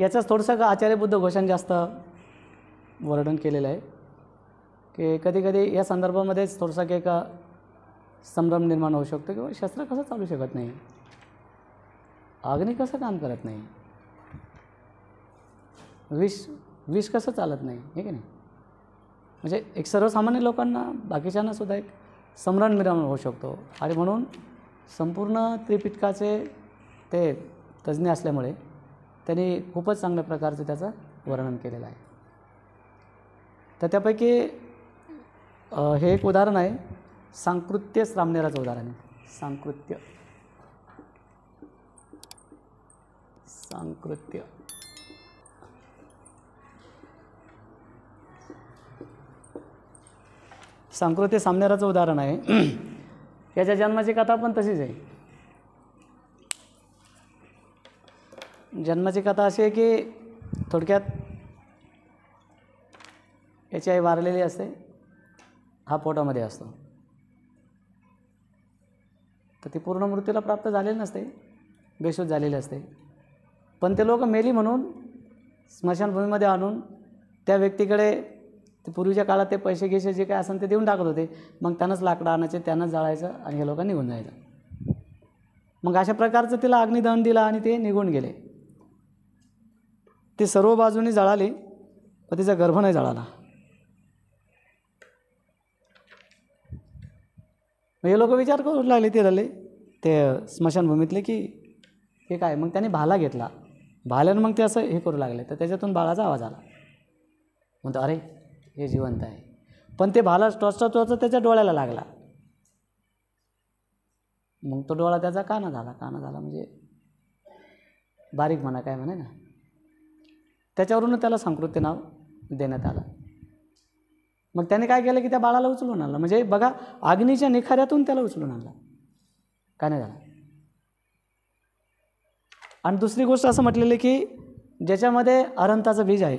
याचंच थोडंसं आचार्य बुद्ध घोषण जास्त वर्णन केलेलं आहे. की कधी कधी या संदर्भामध्येच थोडंसं की एक संभ्रम निर्माण होऊ शकतो किंवा शस्त्र कसं चालू शकत नाही. अग्नी कसं काम करत नाही. विष विष कसं चालत नाही हे की नाही? म्हणजे एक सर्वसामान्य लोकांना बाकीच्यांना सुद्धा एक संभ्रम निर्माण होऊ शकतो. आणि म्हणून संपूर्ण त्रिपिटकाचे ते तज्ज्ञ असल्यामुळे त्याने खूपच चांगल्या प्रकारचं त्याचं वर्णन केलेलं आहे. तर त्यापैकी हे एक उदाहरण आहे. सांकृत्य श्रामनेराचं उदाहरण आहे. सांकृत्य. सांकृत्य. सांकृत्य सामनेराचं उदाहरण आहे. याच्या जन्माची कथा पण तशीच आहे. जन्माची कथा अशी आहे की थोडक्यात याची आई वारलेली असते हा पोटामध्ये असतो. तर ती पूर्ण मृत्यूला प्राप्त झालेली नसते बेशुद्ध झालेली असते. पण ते लोक मेली म्हणून स्मशानभूमीमध्ये आणून त्या व्यक्तीकडे ते पूर्वीच्या काळात ते पैसे घेसे जे काय असेल ते देऊन टाकत होते. मग त्यांनाच लाकडं आणायचे त्यांनाच जाळायचं आणि हे लोक निघून जायचं. मग अशा प्रकारचं तिला अग्निदहन दिलं आणि ते निघून गेले. ते सर्व बाजूनी जळाली पण तिचा गर्भ नाही जळाला. मग हे लोक विचार करू लागले ते झाले ते स्मशानभूमीतले की हे काय? मग त्याने भाला घेतला. भाल्यानं मग ते असं हे करू लागले. तर त्याच्यातून बाळाचा आवाज आला. म्हणतो अरे हे जिवंत आहे. पण ते भाला टोचता टोचता त्याच्या डोळ्याला लागला. मग तो डोळा त्याचा काना झाला. काना झाला म्हणजे बारीक म्हणा काय म्हणे ना. त्याच्यावरून त्याला संकृत्य नाव देण्यात आलं. मग त्याने काय केलं की त्या बाळाला उचलून आणलं. म्हणजे बघा अग्नीच्या निखाऱ्यातून त्याला उचलून आणलं. काय नाही झालं. आणि दुसरी गोष्ट असं म्हटलेलं आहे की ज्याच्यामध्ये अरंताचं बीज आहे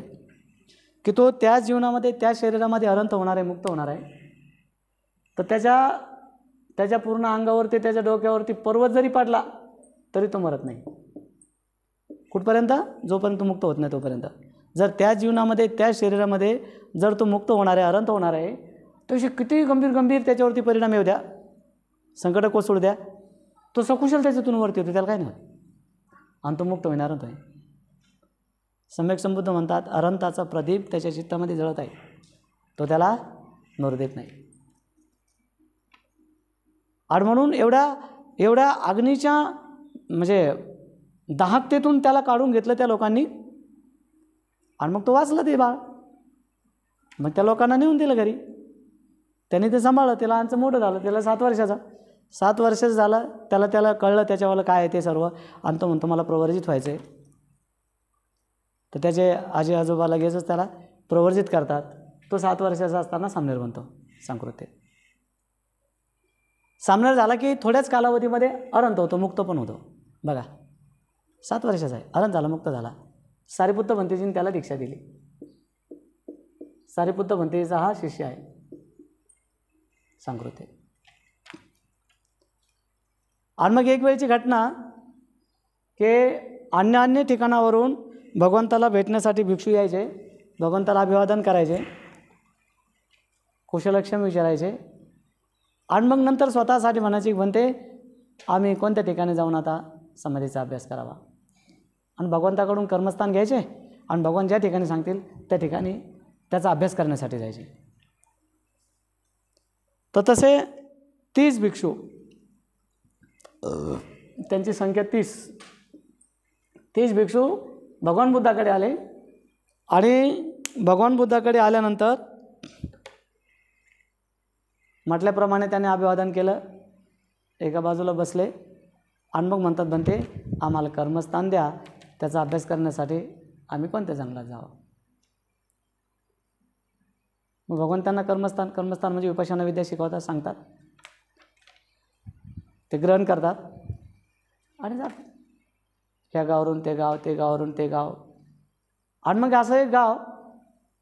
की तो त्या जीवनामध्ये त्या शरीरामध्ये अरंत होणार आहे मुक्त होणार आहे. तर त्याच्या त्याच्या पूर्ण अंगावरती त्याच्या डोक्यावरती पर्वत जरी पडला तरी तो मरत नाही. कुठपर्यंत? जोपर्यंत मुक्त होत नाही तोपर्यंत. जर त्या जीवनामध्ये त्या शरीरामध्ये जर तो मुक्त होणार आहे अरंत होणार आहे तर असे किती गंभीर गंभीर त्याच्यावरती परिणाम येऊ द्या. संकट कोसळू द्या. तो सकुशल त्याच्यातून वरती होतो त्याला काय नाही आणि तो मुक्त होणार आहे सम्यक संबुद्ध म्हणतात अरंताचा प्रदीप त्याच्या चित्तामध्ये जळत आहे. तो त्याला नोर देत नाही. आणि म्हणून एवढ्या एवढ्या अग्नीच्या म्हणजे दाहकतेतून त्याला काढून घेतलं त्या लोकांनी. आणि मग तो वाचला ते बाळ. मग त्या लोकांना नेऊन दिलं घरी. त्याने ते सांभाळलं त्याला आमचं मोठं झालं त्याला सात वर्षाचा. सात वर्षाचं झालं त्याला त्याला कळलं त्याच्यावाला काय आहे ते सर्व. आणि तो म्हणतो मला प्रवर्जित व्हायचं आहे तर त्याचे आजी आजोबा लगेचच त्याला प्रवर्जित करतात. तो सात वर्षाचा असताना सामनेर बनतो सांकृत्य. सामनेर झाला की थोड्याच कालावधीमध्ये अरंत होतो मुक्त पण होतो. बघा. सात वर्षाचा आहे. अरण झाला मुक्त झाला. सारीपुत्त भंतेजीने त्याला दीक्षा दिली. सारीपुत्त भंतेजीचा हा शिष्य आहे. सांकृत्य आणि मग एक वेळची घटना की अन्य अन्य ठिकाणावरून भगवंताला भेटण्यासाठी भिक्षू यायचे भगवंताला अभिवादन करायचे कुशलक्षम विचारायचे. आणि मग नंतर स्वतःसाठी म्हणायची म्हणते आम्ही कोणत्या ठिकाणी जाऊन आता समाधीचा अभ्यास करावा? आणि भगवंताकडून कर्मस्थान घ्यायचे आणि भगवान ज्या ठिकाणी सांगतील त्या ठिकाणी त्याचा अभ्यास करण्यासाठी जायचे. तर तसे तीस भिक्षू त्यांची संख्या तीस. तीस भिक्षू भगवान बुद्धाकडे आले आणि भगवान बुद्धाकडे आल्यानंतर म्हटल्याप्रमाणे त्याने अभिवादन केलं. एका बाजूला बसले आणि मग म्हणतात बनते आम्हाला कर्मस्थान द्या. त्याचा अभ्यास करण्यासाठी आम्ही कोणत्या जंगलात जावं? मग भगवान त्यांना कर्मस्थान कर्मस्थान म्हणजे उपासना विद्या शिकवतात सांगतात. ते ग्रहण करतात. आणि जातात. ह्या गावावरून ते गाव ते गावावरून ते गाव. आणि मग असं एक गाव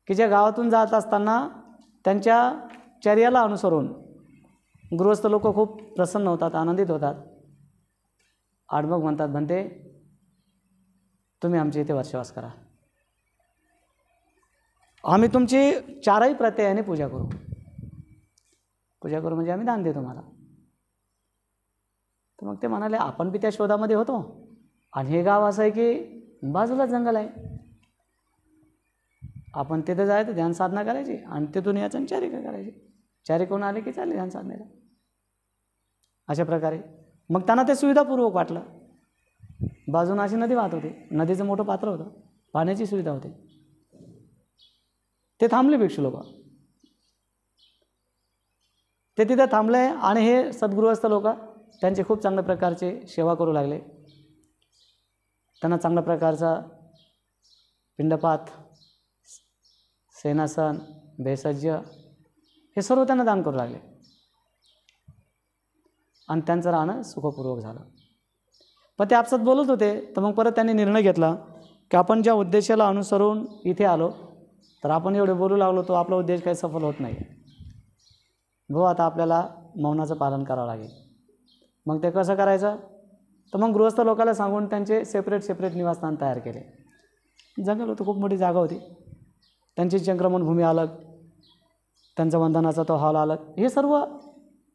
की ज्या गावातून जात असताना त्यांच्या चर्याला अनुसरून गृहस्थ लोक खूप प्रसन्न होतात आनंदित होतात. आणि मग म्हणतात म्हणते तुम्ही आमच्या इथे वर्षवास करा. आम्ही तुमची चारही प्रत्ययाने पूजा करू. पूजा करू म्हणजे आम्ही दान देतो तुम्हाला. तर मग ते म्हणाले आपण बी त्या शोधामध्ये होतो. आणि हे गाव असं आहे की बाजूला जंगल आहे. आपण तिथे जायचं ध्यान साधना करायची आणि तिथून याचं आणि चारिका करायची. चारिकून आले की चालेल ध्यान साधनेला? अशा प्रकारे. मग त्यांना ते सुविधापूर्वक वाटलं. बाजून अशी नदी वाहत होती. नदीचं मोठं पात्र होतं. पाण्याची सुविधा होती. ते थांबले भिक्षू लोक. ते तिथे थांबले आणि हे सद्गृहस्थ लोक त्यांचे खूप चांगल्या प्रकारचे सेवा करू लागले. त्यांना चांगल्या प्रकारचा पिंडपात सेनासन भेसज्य हे सर्व त्यांना दान करू लागले. आणि त्यांचं राहणं सुखपूर्वक झालं. पण ते आपसात बोलत होते तर मग परत त्यांनी निर्णय घेतला की आपण ज्या उद्देशाला अनुसरून इथे आलो तर आपण एवढे बोलू लागलो तो आपला उद्देश काही सफल होत नाही. भाऊ आता आपल्याला मौनाचं पालन करावं लागेल. मग ते कसं करायचं? तर मग गृहस्थ लोकाला सांगून त्यांचे सेपरेट सेपरेट निवासस्थान तयार केले. जंगल होतं खूप मोठी जागा होती. त्यांची चंक्रमणभूमी अलग त्यांचा वंदनाचा तो हॉल अलग. हे सर्व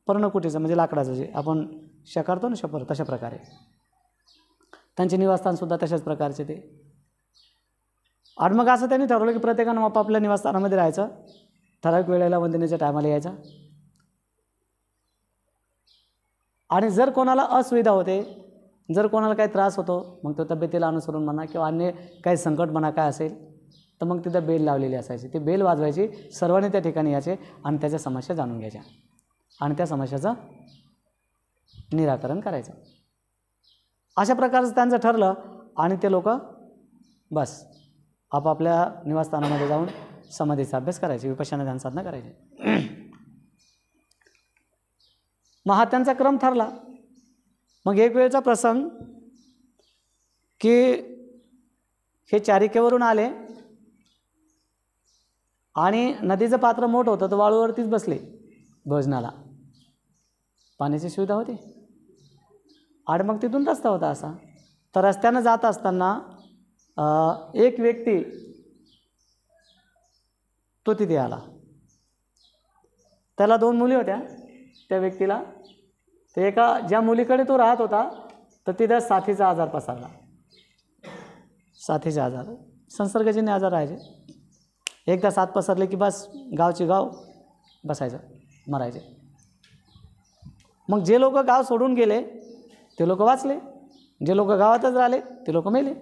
पर्णकुटीचं म्हणजे लाकडाचं जे आपण शकारतो ना शपर तशा प्रकारे. त्यांचे निवासस्थानसुद्धा तशाच प्रकारचे ते. आणि मग असं त्यांनी ठरवलं की प्रत्येकानं आपापल्या निवासस्थानामध्ये राहायचं. ठराविक वेळेला वंदनेच्या टायमाला यायचं. आणि जर कोणाला असुविधा होते जर कोणाला काही त्रास होतो मग तो तब्येतीला अनुसरून म्हणा किंवा अन्य काही संकट म्हणा काय असेल तर मग तिथं बेल लावलेली असायची. ती बेल वाजवायची सर्वांनी त्या ठिकाणी यायचे आणि त्याच्या समस्या जाणून घ्यायच्या. आणि त्या समस्याचं निराकरण करायचं. अशा प्रकारचं त्यांचं ठरलं आणि ते लोक बस आपापल्या निवासस्थानामध्ये जाऊन समाधीचा अभ्यास करायचे विपश्यना ध्यान साधना करायचे. मग हा त्यांचा क्रम ठरला. मग एक वेळचा प्रसंग की हे चारिकेवरून आले आणि नदीचं पात्र मोठं होतं तर वाळूवरतीच बसले भोजनाला. पाण्याची सुविधा होती? आणि मग तिथून रस्ता होता असा. तर रस्त्यानं जात असताना एक व्यक्ती तो तिथे आला. त्याला दोन मुली होत्या. त्या व्यक्तीला ते एका ज्या मुलीकडे तो राहत होता तर तिथं साथीचा आजार पसरला. साथीचे आजार. संसर्गजन्य आजार राहायचे. एकदा साथ पसरले की बस गावचे गाव बसायचं मरायचे. मग जे लोक गाव सोडून गेले ते लोक वाचले. जे लोक गावातच राहिले ते लोक मेले.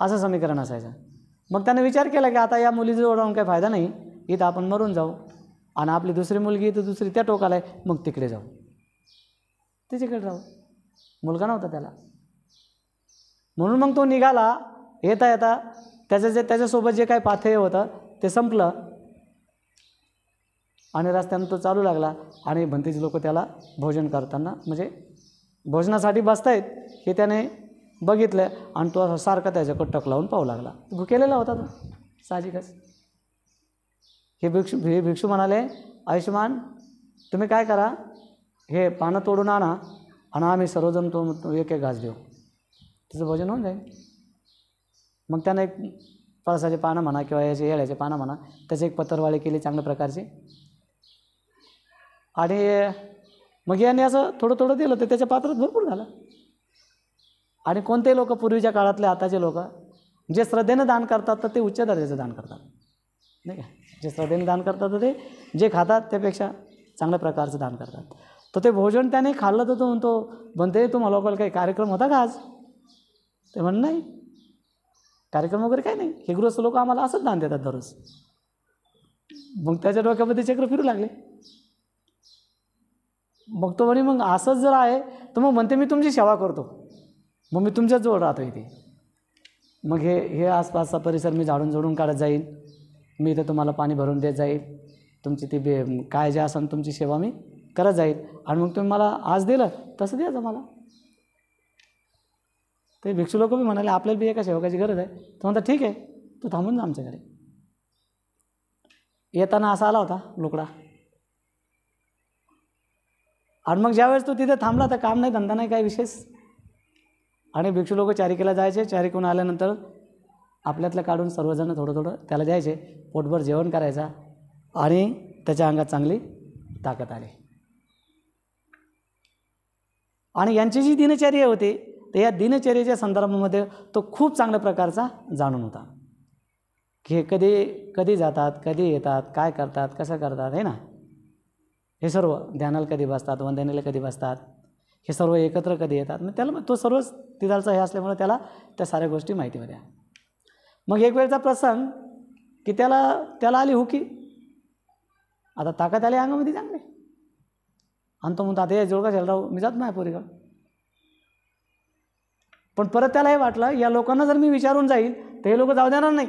असं समीकरण असायचं. मग त्याने विचार केला की आता या मुलीजवळ राहून काही फायदा नाही. इथं आपण मरून जाऊ. आणि आपली दुसरी मुलगी तर दुसरी त्या टोकाला आहे मग तिकडे जाऊ. तिच्याकडे राहू. मुलगा नव्हता त्याला. म्हणून मग तो निघाला. येता येता त्याचं जे त्याच्यासोबत जे काही पाथेय होतं ते संपलं. आणि रस्त्यानं तो चालू लागला. आणि भंतीचे लोक त्याला भोजन करताना म्हणजे भोजनासाठी बसतायत हे त्याने बघितलं आणि तो सारखा त्याच्याकडं टक लावून पाहू लागला. भुकेलेला होता तो साहजिकच हे भिक्षू हे भिक्षू म्हणाले आयुष्यमान तुम्ही काय करा? हे पानं तोडून आणा आणि आम्ही सर्वजण तो एक एक घास देऊ. तिचं भोजन होऊन जाईल. मग त्यानं एक पळसाचे पानं म्हणा किंवा याचे येळ्याचे पानं म्हणा त्याचे एक पत्रवाळी केली चांगल्या प्रकारची. आणि मग याने असं थोडं थोडं दिलं तर त्याच्या पात्रात भरपूर झालं. आणि कोणतेही लोक पूर्वीच्या काळातले आताचे लोक? जे श्रद्धेनं दान करतात तर ते उच्च दर्जाचं दान करतात. नाही का? जे श्रद्धेने दान करतात तर ते जे खातात त्यापेक्षा चांगल्या प्रकारचं दान करतात. तर ते भोजन त्याने खाल्लं तर तो म्हणतो बनते तुम्हाला लोकांना काही कार्यक्रम होता का आज? ते म्हण नाही. कार्यक्रम वगैरे काही नाही. हे गृहस्थ लोक आम्हाला असंच दान देतात दररोज. मग त्याच्या डोक्यामध्ये चक्र फिरू लागले. मग तो म्हणे मग असंच जर आहे तर मग म्हणते मी तुमची सेवा करतो. मग मी तुमच्याच जवळ राहतो इथे. मग हे हे आसपासचा परिसर मी झाडून झोडून काढत जाईल मी इथं तुम्हाला पाणी भरून देत जाईल तुमची ती बे काय जे असेल तुमची सेवा मी करत जाईल आणि मग तुम्ही मला आज दिलं तसं द्यायचं मला. ते भिक्षू लोक बी म्हणाले आपल्याला बी एका सेवकाची गरज आहे. तर म्हणतात ठीक आहे तू थांबून जा आमच्याकडे. येताना असा आला होता लुकडा आणि मग ज्यावेळेस तो तिथे थांबला तर काम नाही धंदा नाही काय विशेष. आणि भिक्षू लोक चारिकेला जायचे. चारिकून आल्यानंतर आपल्यातलं काढून सर्वजण थोडं थोडं त्याला द्यायचे. पोटभर जेवण करायचा. आणि त्याच्या अंगात चांगली ताकद आली. आणि यांची जी दिनचर्या होती तर या दिनचर्येच्या संदर्भामध्ये तो खूप चांगल्या प्रकारचा जाणून होता. की हे कधी कधी जातात कधी येतात काय करतात कसं करतात हे ना? हे सर्व ध्यानाला कधी बसतात वंदनेला कधी बसतात हे सर्व एकत्र कधी येतात? मग त्याला मग तो सर्वच तिथालचा हे असल्यामुळे त्याला त्या साऱ्या गोष्टी माहिती होत्या. मग एक वेळचा प्रसंग की त्याला त्याला आली हुकी. आता ताकद आली अंगामध्ये चांगली. आणि तो म्हणतो आता या जोडका राहू मी जात नाही पोरीकडं. पण परत त्याला हे वाटलं या लोकांना जर मी विचारून जाईल तर हे लोक जाऊ देणार नाही.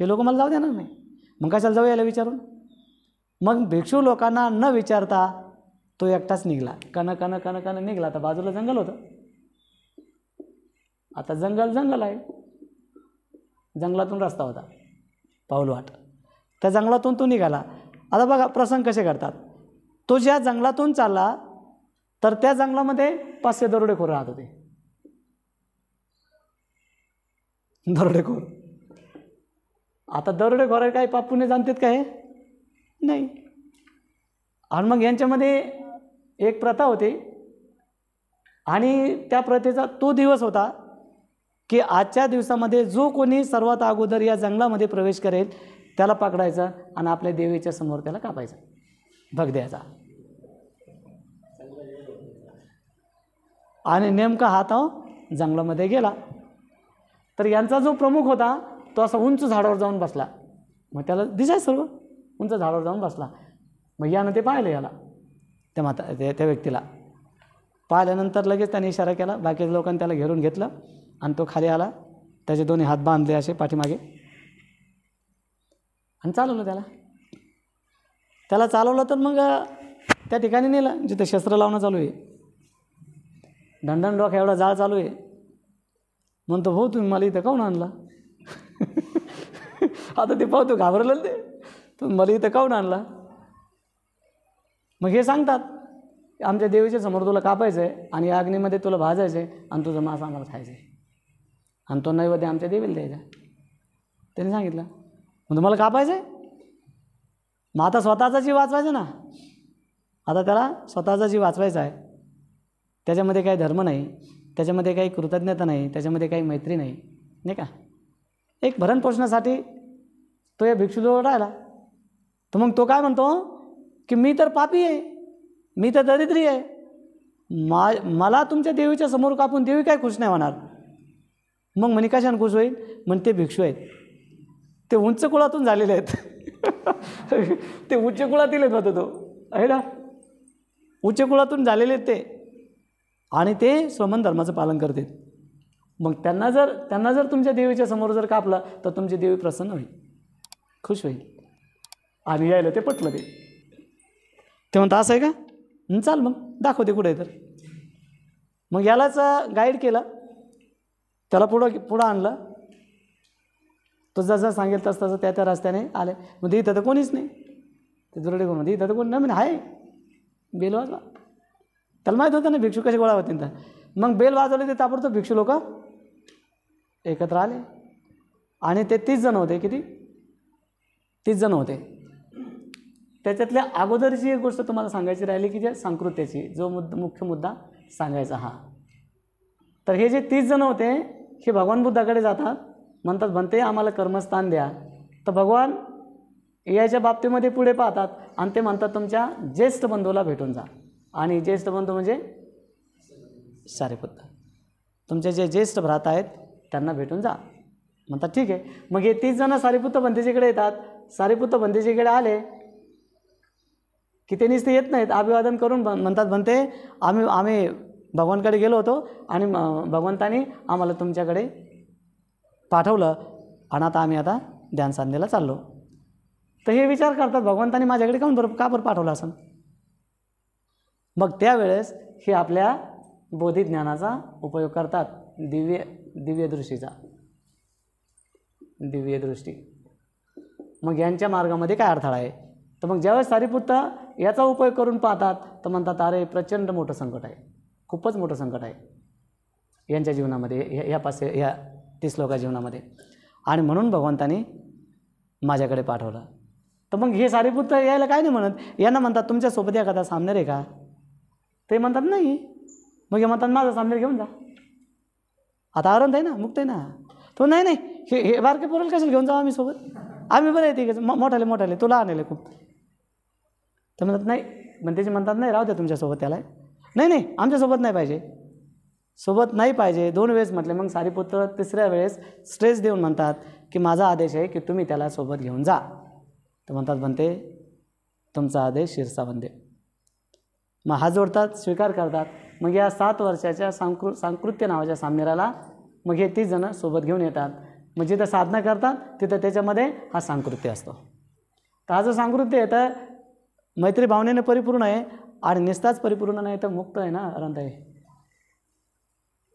हे लोक मला जाऊ देणार नाही. मग कशाला जाऊ याला विचारून? मग भिक्षू लोकांना न विचारता तो एकटाच निघाला. कण कण कण कण निघाला. तर बाजूला जंगल होतं. आता जंगल जंगल आहे. जंगलातून रस्ता होता. पाऊलवाट त्या जंगलातून तो निघाला. आता बघा प्रसंग कसे करतात तो ज्या जंगलातून चालला तर त्या जंगलामध्ये पाचशे दरोडेखोर राहत होते. दरोडेखोर. आता दरोडेखोर काही पापूने जाणतात काय नाही. आणि मग यांच्यामध्ये एक प्रथा होती. आणि त्या प्रथेचा तो दिवस होता की आजच्या दिवसामध्ये जो कोणी सर्वात अगोदर या जंगलामध्ये प्रवेश करेल त्याला पकडायचं आणि आपल्या देवीच्या समोर त्याला कापायचं. भग द्यायचा. आणि नेमका हा तो जंगलामध्ये गेला. तर यांचा जो प्रमुख होता तो असा उंच झाडावर जाऊन बसला. मग त्याला दिसाय सर्व. उंच झाडावर जाऊन बसला. मग यानं ते पाहिलं याला त्या माता त्या त्या व्यक्तीला. पाहिल्यानंतर लगेच त्याने इशारा केला. बाकीच्या लोकांनी त्याला घेरून घेतलं आणि तो खाली आला. त्याचे दोन्ही हात बांधले असे पाठीमागे. आणि चालवलं त्याला. त्याला चालवलं तर मग त्या ठिकाणी नेलं जिथे शस्त्र लावणं चालू आहे. दंडन डोका एवढा जाळ चालू आहे. म्हणतो भाऊ तुम्ही मला इथं काऊन आणला? आता ते पाहतो घाबरलं ते. तुम्ही मला इथं काऊन आणला? मग हे सांगतात आमच्या देवीच्या समोर तुला कापायचं आहे आणि या अग्नीमध्ये तुला भाजायचं आहे आणि तुझं मांस आम्हाला खायचं आहे आणि तो नैवेद्य आमच्या देवीला द्यायचा. त्यांनी सांगितलं मग तुम्हाला कापायचं आहे मग आता स्वतःचा जीव वाचवायचा ना. आता त्याला स्वतःचा जीव वाचवायचा आहे. त्याच्यामध्ये काही धर्म नाही त्याच्यामध्ये काही कृतज्ञता नाही त्याच्यामध्ये काही मैत्री नाही नाही का? एक भरणपोषणासाठी तो या भिक्षुजवळ राहिला. तर मग तो काय म्हणतो? की मी तर पापी आहे. मी तर दरिद्री आहे. मा मला तुमच्या देवीच्या समोर कापून देवी काय खुश नाही होणार? मग म्हणे कशाने खुश होईल? म्हण ते भिक्षू आहेत. ते उंच कुळातून झालेले आहेत. ते उच्च कुळातील आहेत होतं तो. आहे ना? उच्च कुळातून झालेले आहेत ते. आणि ते श्रमण धर्माचं पालन करतात मग त्यांना जर त्यांना जर तुमच्या देवीच्या समोर जर कापलं तर तुमची देवी प्रसन्न होईल. खुश होईल. आणि यायला ते पटलं ते. ते म्हणतं असं आहे का? चाल मग दाखवते कुठे तर. मग यालाच गाईड केलं. त्याला पुढं पुढं आणलं. तो जसं सांगेल तसं तसं त्या त्या रस्त्याने आले. म्हणजे इथं तर कोणीच नाही. ते दुरडे कोण इथं तर कोणी नाही म्हणजे आहे. बेल वाजवा. त्याला माहीत होतं ना भिक्षू कसे गोळा होते तर. मग बेल वाजवले ते ताबडतोब भिक्षू लोक एकत्र आले. आणि ते तीस जण होते किती? तीस जण होते. त्याच्यातल्या अगोदरची एक गोष्ट तुम्हाला सांगायची राहिली की जे सांकृत्याची जो मुद्दा मुख्य मुद्दा सांगायचा हा. तर हे जे तीस जण होते हे भगवान बुद्धाकडे जातात. म्हणतात म्हणते आम्हाला कर्मस्थान द्या. तर भगवान याच्या बाबतीमध्ये पुढे पाहतात आणि ते म्हणतात तुमच्या ज्येष्ठ बंधूला भेटून जा. आणि ज्येष्ठ बंधू म्हणजे सारेपुत्र. तुमचे जे ज्येष्ठ भ्रात आहेत त्यांना भेटून जा. म्हणतात ठीक आहे. मग हे तीस जण सारीपुत्र बंदेजीकडे येतात. सारीपुत्र बंदेजीकडे आले. की ते नुसते येत नाहीत अभिवादन करून म्हणतात म्हणते आम्ही आम्ही भगवानकडे गेलो होतो आणि म- भगवंतानी आम्हाला तुमच्याकडे पाठवलं आणि आता आम्ही आता ध्यान साधनेला चाललो. तर हे विचार करतात भगवंतानी माझ्याकडे काऊन बरं का बरं पाठवलं असं? मग त्यावेळेस हे आपल्या बोधी ज्ञानाचा उपयोग करतात दिव्य दिव्यदृष्टीचा दिव्यदृष्टी मग यांच्या मार्गामध्ये काय अडथळा आहे? तर मग ज्यावेळेस सारीपुत्त याचा उपयोग करून पाहतात तर म्हणतात अरे प्रचंड मोठं संकट आहे. खूपच मोठं संकट आहे. यांच्या जीवनामध्ये ह्या- ह्या पाच ह्या तीस लोका जीवनामध्ये. आणि म्हणून भगवंतानी माझ्याकडे पाठवलं. तर मग हे सारीपुत्र यायला काय नाही म्हणत. यांना म्हणतात तुमच्यासोबत या कथा सामनेर आहे का? ते म्हणतात नाही. मग हे म्हणतात माझा सामनेर घेऊन जा. आता आरंत आहे ना मुक्त आहे ना. तो नाही नाही हे हे बारके पोरेल कशाला घेऊन जाऊ आम्ही सोबत? आम्ही बरं येते मोठाले मोठाले. तुला आणले खूप. तर म्हणतात नाही म्हणजे मग त्याचे म्हणतात नाही राहू द्या तुमच्यासोबत त्याला. नाही नाही आमच्यासोबत नाही पाहिजे. सोबत नाही पाहिजे. दोन वेळेस म्हटले मग सारीपुत्र तिसऱ्या वेळेस स्ट्रेस देऊन म्हणतात की माझा आदेश आहे की तुम्ही त्याला सोबत घेऊन जा. तर म्हणतात म्हणते तुमचा आदेश शिरसा मग हात जोडतात स्वीकार करतात. मग या सात वर्षाच्या सांकृ सांकृत्य नावाच्या सामनेराला मग हे तीस जणं सोबत घेऊन येतात. मग जिथं साधना करतात तिथं त्याच्यामध्ये हा सांकृत्य असतो. तर हा जो सांकृत्य आहे तर मैत्री भावनेने परिपूर्ण आहे आणि निस्ताच परिपूर्ण नाही तर मुक्त आहे ना अनंत आहे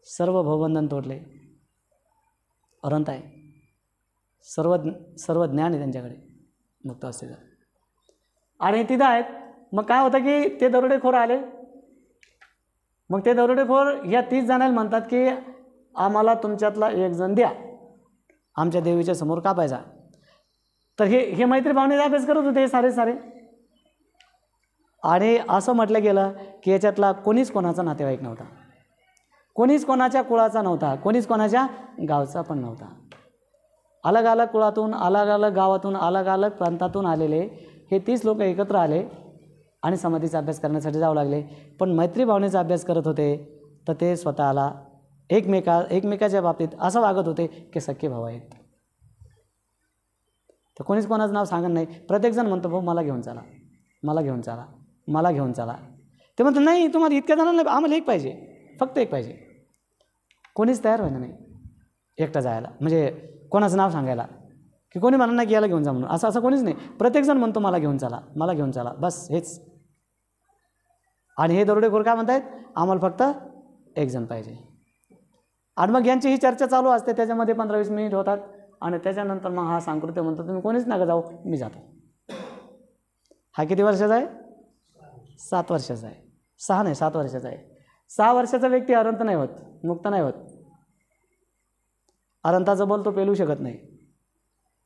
सर्व भवबंधन तोडले. अनंत आहे सर्व सर्व ज्ञान आहे त्यांच्याकडे. मुक्त अवस्थेचं आणि तिथं आहेत. मग काय होतं की ते दरोडेखोर आले. मग ते दरोडेखोर या तीस जणांना म्हणतात की आम्हाला तुमच्यातला एक जण द्या. आमच्या देवीच्या समोर कापायचा. तर हे हे मैत्री भावनेचा अभ्यास करत होते हे सारे सारे. आणि असं म्हटलं गेलं की याच्यातला कोणीच कोणाचा नातेवाईक नव्हता. कोणीच कोणाच्या कुळाचा नव्हता कोणीच कोणाच्या गावचा पण नव्हता. अलग अलग कुळातून अलग अलग गावातून अलग अलग प्रांतातून आलेले हे तीस लोक एकत्र आले आणि समाधीचा अभ्यास करण्यासाठी जावं लागले. पण मैत्री भावनेचा अभ्यास करत होते तर ते स्वतःला एकमेका एकमेकाच्या बाबतीत असं वागत होते की सख्खे भाऊ आहेत. तर कोणीच कोणाचं नाव सांगत नाही. प्रत्येकजण म्हणतो भाऊ मला घेऊन चला मला घेऊन चला. मला घेऊन चला. ते म्हणतात नाही तुम्हाला इतक्या जणांना आम्हाला एक पाहिजे फक्त एक पाहिजे. कोणीच तयार व्हायला नाही. एकटा जायला. म्हणजे कोणाचं नाव सांगायला. की कोणी म्हणा नाही की याला घेऊन जा म्हणून. असं असं कोणीच नाही. प्रत्येकजण म्हणतो मला घेऊन चला मला घेऊन चला. बस हेच. आणि हे दरोडेखोर काय म्हणतायत? आम्हाला फक्त एक जण पाहिजे. आणि मग यांची ही चर्चा चालू असते. त्याच्यामध्ये पंधरा वीस मिनिट होतात. आणि त्याच्यानंतर मग हा सांकृत्य म्हणतो तुम्ही कोणीच नका जाऊ मी जातो. हा किती वर्षाचा आहे? सात वर्षाचा आहे. सहा नाही सात वर्षाचा आहे. सहा वर्षाचा व्यक्ती अरंत नाही होत मुक्त नाही होत. अरंताचा बल तो पेलू शकत नाही.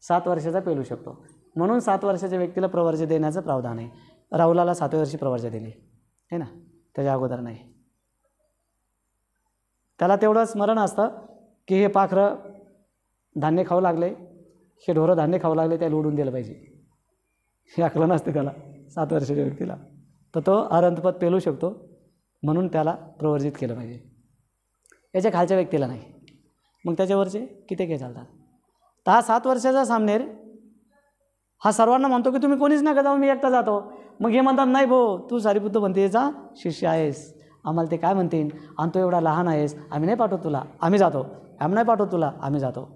सात वर्षाचा पेलू शकतो. म्हणून सात वर्षाच्या व्यक्तीला प्रवर्ज देण्याचं प्रावधान आहे. राहुलाला सातव्या वर्षी प्रवर्ज दिली. आहे ना? त्याच्या अगोदर नाही. त्याला तेवढं स्मरण असतं की हे पाखरं धान्य खाऊ लागले. हे ढोरं धान्य खाऊ लागले त्याला उडून दिलं पाहिजे. हे आकलन असते त्याला सात वर्षाच्या व्यक्तीला. तर तो अरंतपद पेलू शकतो म्हणून त्याला प्रवर्जित केलं पाहिजे. याच्या खालच्या व्यक्तीला नाही. मग त्याच्यावरचे किती काही चालतात? तर हा सात वर्षाचा सामनेर हा सर्वांना म्हणतो की तुम्ही कोणीच नका जाऊ मी एकटा जातो. मग हे म्हणतात नाही भाऊ तू सारीपुत्र म्हणतेचा शिष्य आहेस. आम्हाला ते काय म्हणतील? आणि तो एवढा लहान आहेस आम्ही नाही पाठवत तुला. आम्ही जातो. आम्ही नाही पाठवत तुला आम्ही जातो.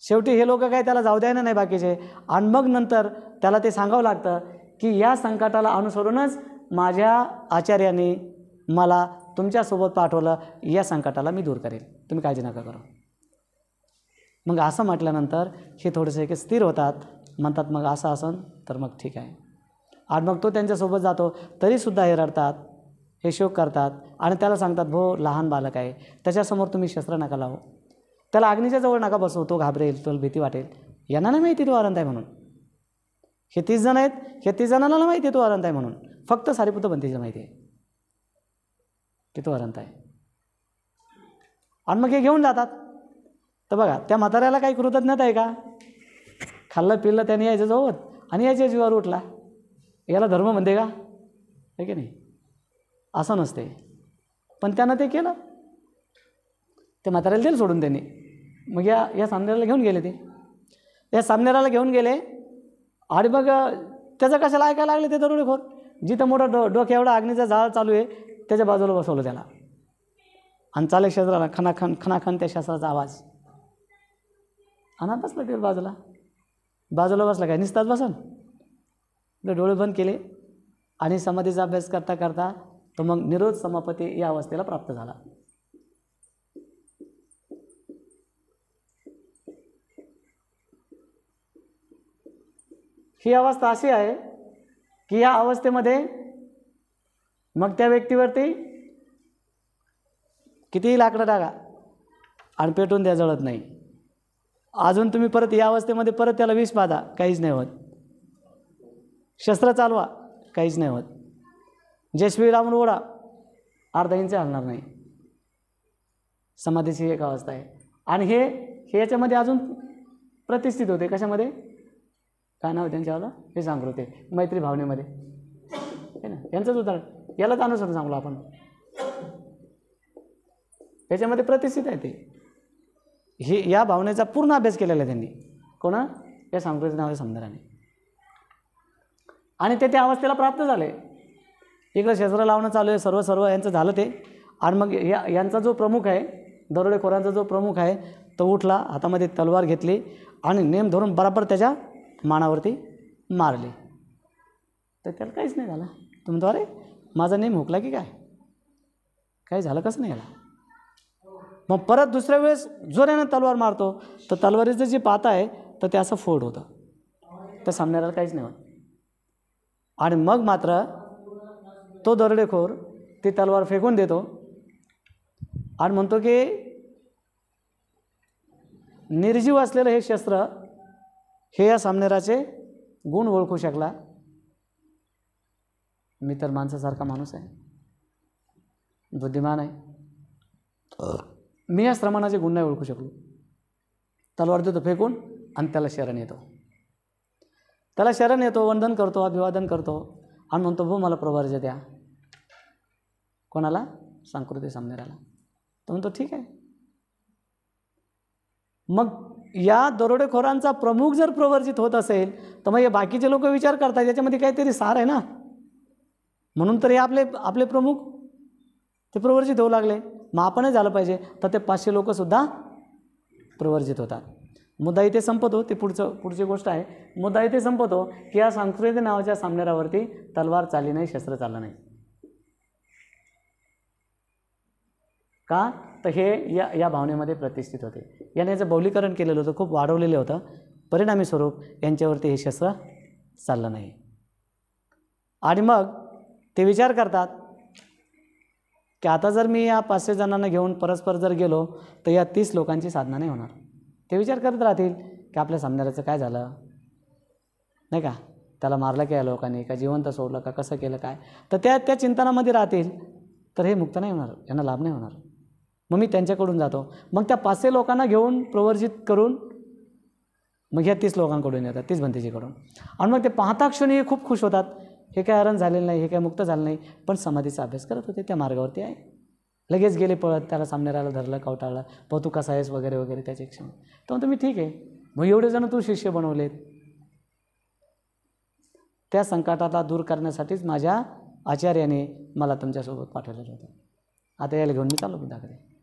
शेवटी हे लोक काय त्याला जाऊ द्यायला नाही बाकीचे. आणि मग नंतर त्याला ते सांगावं लागतं की या संकटाला अनुसरूनच माझ्या आचार्याने मला तुमच्यासोबत पाठवलं या संकटाला मी दूर करेन तुम्ही काळजी नका करू. मग असं म्हटल्यानंतर हे थोडेसे एक स्थिर होतात. म्हणतात मग असं असन तर मग ठीक आहे. आणि मग तो त्यांच्यासोबत जातो. तरीसुद्धा हे रडतात हे शोक करतात आणि त्याला सांगतात भो लहान बालक आहे. त्याच्यासमोर तुम्ही शस्त्र नका लावू. त्याला अग्नीच्या जवळ नका बसवू. तो घाबरेल तो भीती वाटेल. यांना नाही माहिती तो आनंद आहे म्हणून. हे तीस जण आहेत हे तीस जणांना माहिती आहे तो अरंत आहे म्हणून. फक्त सारीपुत्र बंतीला माहिती आहे. की तो अरंत आहे. आणि मग हे घेऊन जातात. तर बघा त्या म्हाताऱ्याला काही कृतज्ञता आहे का? खाल्लं पिल्लं त्याने यायचं जवळ आणि याच्या जीवावर उठला. याला धर्म म्हणते का? आहे की नाही? असं नसते. पण त्यानं ते केलं. ते म्हाताऱ्याला दिलं सोडून त्यांनी. मग या या सामनेराला घेऊन गेले ते. या सामनेराला घेऊन गेले. आणि मग त्याचं कशाला ऐकायला लागले ते दरोडेखोर? जिथं मोठं डो डोक्या एवढा अग्नीचा जाळ चालू आहे त्याच्या बाजूला बसवलं त्याला. आणि चालेल शस्त्राला खनाखन खनाखन त्या शस्त्राचा आवाज. आणा बसलं ते बाजूला. बाजूला बसला काय? निसतात बसन. डोळे बंद केले. आणि समाधीचा अभ्यास करता करता तो मग निरोध समापती या अवस्थेला प्राप्त झाला. ही अवस्था अशी आहे की या अवस्थेमध्ये मग त्या व्यक्तीवरती कितीही लाकडं टाका आणि पेटून द्या जळत नाही. अजून तुम्ही परत या अवस्थेमध्ये परत त्याला विष बाधा काहीच नाही होत. शस्त्र चालवा काहीच नाही होत. जयश्री लावून ओढा अर्धा इंच हलणार नाही. समाधीची एक अवस्था आहे. आणि हे हे याच्यामध्ये अजून प्रतिष्ठित होते. कशामध्ये? काय नाव आहे त्यांच्यावालं हे सांगतो ते मैत्री भावनेमध्ये. आहे ना यांचंच उदाहरण. यालाच अनुसरून सांगलो आपण. त्याच्यामध्ये प्रतिष्ठित आहे ते. हे या भावनेचा पूर्ण अभ्यास केलेला आहे त्यांनी. कोणा? या सांस्कृतिक नावाच्या समजाराने आणि ते त्या अवस्थेला प्राप्त झाले. इकडं शस्त्र लावणं चालू आहे सर्व सर्व यांचं झालं ते. आणि मग या यांचा जो प्रमुख आहे दरोडेखोरांचा जो प्रमुख आहे तो उठला हातामध्ये तलवार घेतली आणि नेम धरून बराबर त्याच्या मानावरती मारली. तर त्याला काहीच नाही झालं. तुम्ही अरे माझा नेम हुकला की काय? काय झालं कसं नाही याला? मग परत दुसऱ्या वेळेस जोरानं तलवार मारतो. तर तलवारीचं जे पात आहे तर ते असं फोड होतं. तर सामन्याला काहीच नाही होत. आणि मग मात्र तो दरोडेखोर ती तलवार फेकून देतो. आणि म्हणतो की निर्जीव असलेलं हे शस्त्र हे या सामनेराचे गुण ओळखू शकला. मी तर माणसासारखा माणूस आहे. बुद्धिमान आहे. मी या श्रमणाचे गुण नाही ओळखू शकलो. तलवार देतो फेकून आणि त्याला शरण येतो. त्याला शरण येतो वंदन करतो अभिवादन करतो आणि म्हणतो भाऊ मला प्रवर्ज द्या. कोणाला? सांकृतिक सामनेराला. तो म्हणतो ठीक आहे. मग या दरोडेखोरांचा प्रमुख जर प्रवर्जित होत असेल तर मग हे बाकीचे लोक विचार करतात याच्यामध्ये काहीतरी सार आहे ना? म्हणून तर हे आपले आपले प्रमुख ते प्रवर्जित होऊ लागले. मग आपणच झालं पाहिजे. तर ते पाचशे लोकंसुद्धा प्रवर्जित होतात. मुद्दा इथे संपतो हो, ते पुढचं पुढची गोष्ट आहे. मुद्दा इथे संपतो हो, की या सांस्कृतिक नावाच्या सामनेरावरती तलवार चालली नाही शस्त्र चाललं नाही. का? तर हे या या भावनेमध्ये प्रतिष्ठित होते. याने याचं बौलीकरण केलेलं होतं खूप वाढवलेलं होतं. परिणामी स्वरूप यांच्यावरती हे शस्त्र चाललं नाही. आणि मग ते विचार करतात की आता जर मी या पाचशे जणांना घेऊन परस्पर जर गेलो तर या तीस लोकांची साधना नाही होणार. ते विचार करत राहतील की आपल्या सामनाऱ्याचं काय झालं? नाही का? त्याला मारलं की या लोकांनी? का जिवंत सोडलं? का कसं केलं? काय? तर त्या त्या चिंतनामध्ये राहतील. तर हे मुक्त नाही होणार. यांना लाभ नाही होणार. मग मी त्यांच्याकडून जातो. मग त्या पाचशे लोकांना घेऊन प्रवर्जित करून मग ह्या तीस लोकांकडून येतात तीस भंतीजीकडून आणि मग ते पाहता क्षणी खूप खुश होतात. हे काय हरण झालेलं नाही हे काय मुक्त झालं नाही. पण समाधीचा अभ्यास करत होते त्या मार्गावरती आहे. लगेच गेले पळत त्याला सामनेराला धरलं कवटाळलं. प तू कसा आहेस वगैरे वगैरे त्याचे क्षण. तर म्हणतो मी ठीक आहे. मग एवढे जण तू शिष्य बनवलेत. त्या संकटाला दूर करण्यासाठीच माझ्या आचार्याने मला तुमच्यासोबत पाठवलेलं होतं. आता याला घेऊन मी चालू बुद्धाकडे.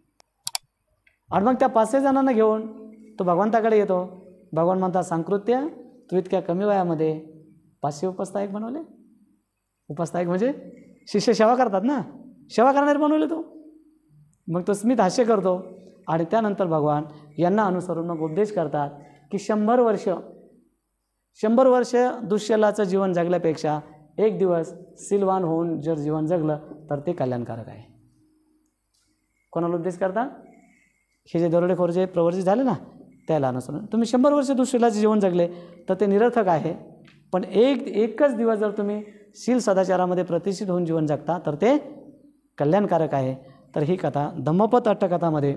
आणि मग त्या पाचशे जणांना घेऊन तो भगवंताकडे येतो. भगवान म्हणतात सांकृत्य तू इतक्या कमी वयामध्ये पाचशे उपस्थायक बनवले? उपस्थायक म्हणजे शिष्य सेवा करतात ना? सेवा करणारे बनवले तो. मग तो स्मित हास्य करतो आणि त्यानंतर भगवान यांना अनुसरून मग उपदेश करतात की शंभर वर्ष शंभर वर्ष दुष्यलाचं जीवन जगल्यापेक्षा एक दिवस सिलवान होऊन जर जीवन जगलं तर ते कल्याणकारक आहे. कोणाला उपदेश करता? हे जे दरोडेखोर जे प्रवर्जित झाले ना त्याला अनुसरून तुम्ही शंभर वर्ष दुसरीला जीवन जगले तर ते निरर्थक आहे. पण एक एकच दिवस जर तुम्ही शील सदाचारामध्ये प्रतिष्ठित होऊन जीवन जगता तर ते कल्याणकारक आहे. तर ही कथा धम्मपत अट्टकथामध्ये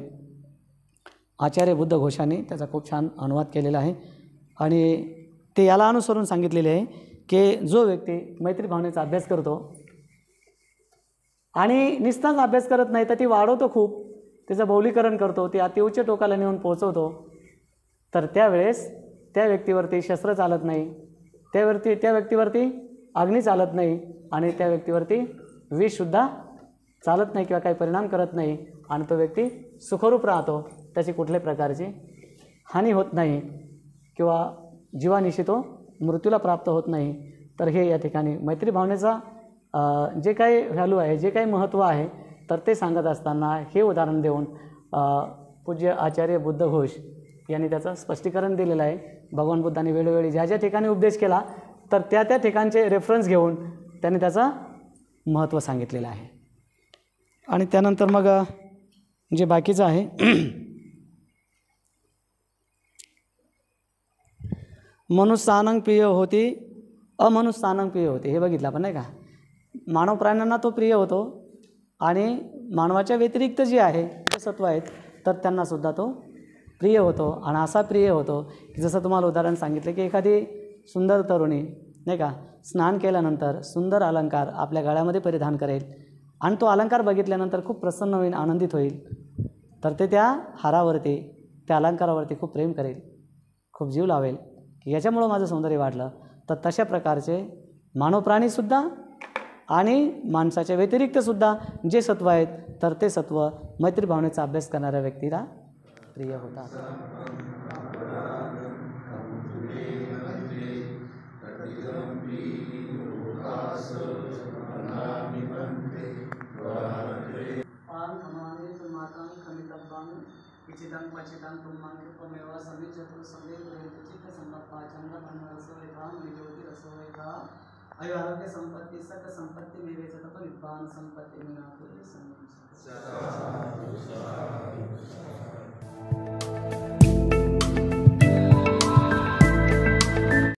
आचार्य बुद्ध घोषाने त्याचा खूप छान अनुवाद केलेला आहे. आणि ते याला अनुसरून सांगितलेले आहे की जो व्यक्ती मैत्री भावनेचा अभ्यास करतो आणि निस्ताच अभ्यास करत नाही तर ती वाढवतो खूप. त्याचं बौलीकरण करतो ती अतिउच्च टोकाला नेऊन पोहोचवतो. तर त्यावेळेस त्या व्यक्तीवरती शस्त्र चालत नाही. त्यावरती त्या व्यक्तीवरती अग्नी चालत नाही आणि त्या व्यक्तीवरती विषसुद्धा चालत नाही किंवा काही परिणाम करत नाही आणि तो व्यक्ती सुखरूप राहतो. त्याची कुठल्याही प्रकारची हानी होत नाही किंवा जीवानिशी तो मृत्यूला प्राप्त होत नाही. तर हे या ठिकाणी मैत्री भावनेचा जे काही व्हॅल्यू आहे जे काही महत्त्व आहे तर ते सांगत असताना हे उदाहरण देऊन पूज्य आचार्य बुद्ध घोष यांनी त्याचं स्पष्टीकरण दिलेलं आहे. भगवान बुद्धांनी वेळोवेळी ज्या ज्या ठिकाणी उपदेश केला तर त्या त्या ठिकाणचे रेफरन्स घेऊन त्यांनी त्याचं महत्त्व सांगितलेलं आहे. आणि त्यानंतर मग जे बाकीचं आहे मनुष्यानंग प्रिय होती अमनुष्यानंग प्रिय होते. हे बघितलं आपण नाही का? मानव प्राण्यांना तो प्रिय होतो आणि मानवाच्या व्यतिरिक्त जे आहे ते सत्व आहेत तर त्यांनासुद्धा तो प्रिय होतो. आणि असा प्रिय होतो की जसं तुम्हाला उदाहरण सांगितलं की एखादी सुंदर तरुणी नाही का स्नान केल्यानंतर सुंदर अलंकार आपल्या गळ्यामध्ये परिधान करेल आणि तो अलंकार बघितल्यानंतर खूप प्रसन्न होईल आनंदित होईल. तर ते त्या हारावरती त्या अलंकारावरती खूप प्रेम करेल खूप जीव लावेल. की याच्यामुळं माझं सौंदर्य वाढलं. तर तशा प्रकारचे मानव प्राणीसुद्धा आणि माणसाच्या व्यतिरिक्तसुद्धा जे सत्व आहेत तर ते सत्व मैत्रीभावनेचा अभ्यास करणाऱ्या व्यक्तीला प्रिय होतात. पान खमाने तुमाकं खमितब्बं इचिदं पचिदं तुम्मं कृपमेव समिचतु सदैव रहतु चित्त అవి ఆరోగ్య సంపత్తి సక సంపత్తి వివేచనతో విద్వాన్ సంపత్తి నాకు సంబంధించింది